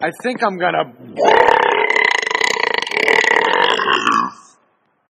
I think I'm gonna.